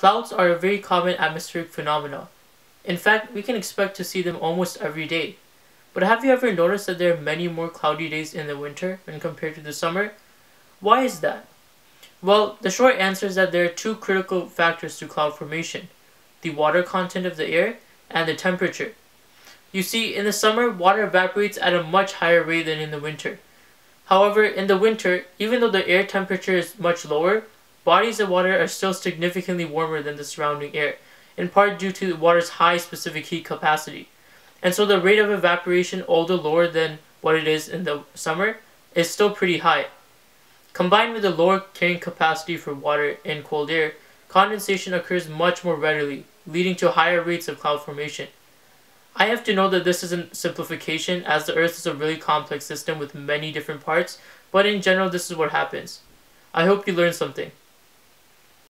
Clouds are a very common atmospheric phenomena. In fact, we can expect to see them almost every day. But have you ever noticed that there are many more cloudy days in the winter when compared to the summer? Why is that? Well, the short answer is that there are two critical factors to cloud formation the water content of the air and the temperature. You see, in the summer, water evaporates at a much higher rate than in the winter. However, in the winter, even though the air temperature is much lower, bodies of water are still significantly warmer than the surrounding air, in part due to the water's high specific heat capacity. And so the rate of evaporation, although lower than what it is in the summer, is still pretty high. Combined with the lower carrying capacity for water in cold air, condensation occurs much more readily, leading to higher rates of cloud formation. I have to know that this is a simplification as the Earth is a really complex system with many different parts, but in general this is what happens. I hope you learned something.